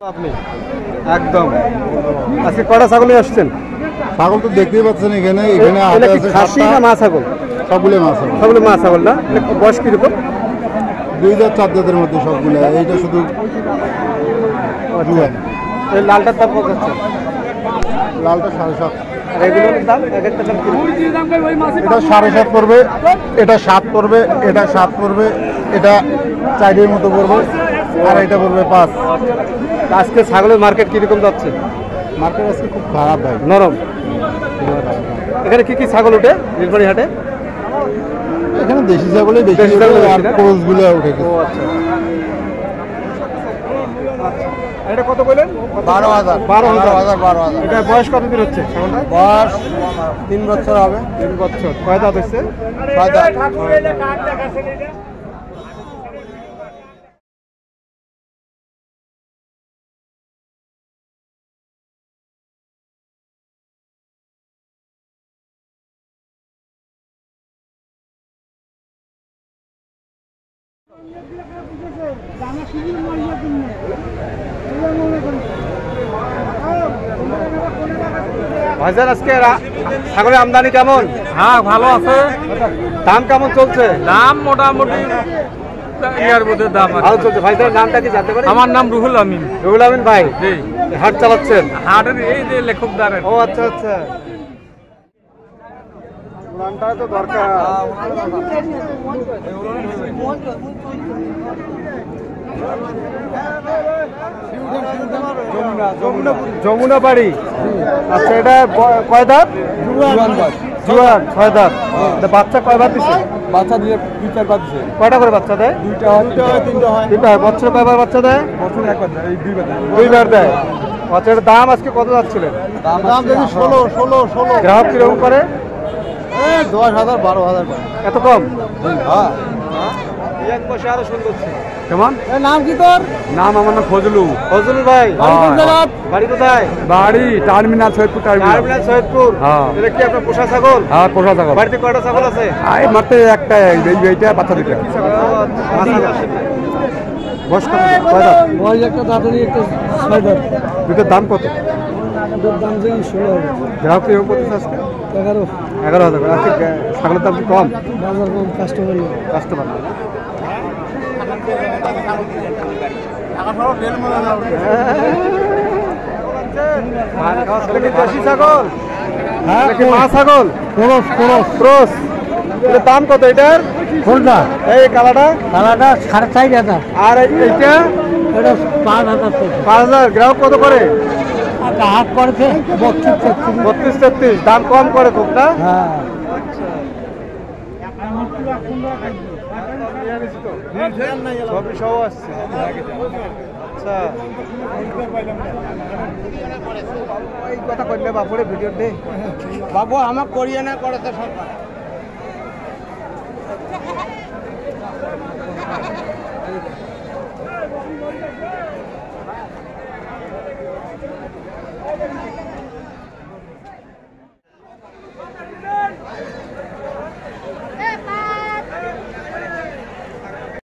আপনি? একদম। আজকে কটা ছাগল আসছেন? ছাগল তো দেখতেই পাচ্ছেন এখানে এখানে খাসি না মা ছাগল? সবগুলো আছে। সবগুলো মা ছাগল না? বয়স কীরকম? দুই হাজার চার জাতের মধ্যে সবগুলো এইটা শুধু এই লালটার দাম কত লালটা সাড়ে সাত? এটা সাড়ে সাত পড়বে এটা সাত পড়বে এটা সাত পড়বে এটা চাইডের মতো পড়বে। আর এটা পড়বে পাঁচ। আজকে ছাগলের মার্কেট কীরকম যাচ্ছে? মার্কেট আজকে খুব খারাপ ভাই। নরম। এখানে কি কি ছাগল উঠে নীলবাড়ি হাটে? এখানে দেশি ছাগলই বেশি দেশি ছাগল আর? ক্রোসগুলো উঠে ও আচ্ছা। এটা কত বললেন? বারো হাজার। বারো হাজার। বারো হাজার এটা বয়স কতদিন হচ্ছে ছাগলটা? বয়স তিন বছর হবে। তিন বছর। কয় দাঁত হচ্ছে? ছয় দাঁত। ভাইজান আজকে ছাগলের আমদানি কেমন? হ্যাঁ ভালো আছে। দাম কেমন চলছে? দাম মোটামুটি ইয়ার মধ্যে দাম। ভালো চলছে। নামটা কি জানতে পারি? আমার নাম রুহুল আমিন। রুহুল আমিন ভাই হাট চালাচ্ছেন? হাটের এই যে লেখকদারের। ও আচ্ছা আচ্ছা। তো দরকার। যমুনা বাড়ি। আচ্ছা এটা কয় দাঁত জুয়ান ছয় দাঁত বাচ্চা কয় বার দিচ্ছে বাচ্চা দিয়ে দুই চার বার দিছে। কয়টা করে বাচ্চা দেয়? দুইটা হয় তিনটা হয়। তিনটা হয়। বছরে কয়বার বাচ্চা দেয়? বছর একবার দেয়, এই দুইবার দেয়। দুইবার দেয়। আচ্ছা এটার দাম আজকে কত যাচ্ছিলেন? দাম দেখি ষোলো ষোলো ষোলো। গ্রাহক কীরকম করে? দশ হাজার বারো হাজার। এত কম? হ্যাঁ। কেমন? নাম কি তোর? নাম আমার নাম ফজলু। ফজলুল ভাই। হ্যাঁ। বাড়ি কোথায়? বাড়ি টার্মিনাল সৈয়দপুর টার্মিনাল। সৈয়দপুর। হ্যাঁ। এটা কি আপনার পোষা ছাগল? হ্যাঁ পোষা ছাগল। বাড়িতে কয়টা ছাগল আছে? মাত্র একটা এই এইটা বাচ্চা বয়স কত? বয়স একটা দাঁতারি একটা ছয় দুটোর দাম কত? গ্রাহক করতেছে আজকে? এগারো। এগারো হাজার করে। আজকে ছাগলের দাম কম? কাস্টমার কাস্টমার ছাগল? হ্যাঁ মা ছাগল? ক্রস দাম কত এটার? কোনটা এই কালাটা কালাটা সাড়ে চার হাজার। আর এইটা? এটা পাঁচ হাজার। পাঁচ হাজার। গ্রাহক কত করে? হাট করেছে বত্রিশ তেত্রিশ। দাম কম করে খুব না? হ্যাঁ। সবই সহ আসছে। আচ্ছা। এই কথা কইলে বাপুরে ভিডিও দে। বাবু আমার করিয়ে না করে তো সরকার।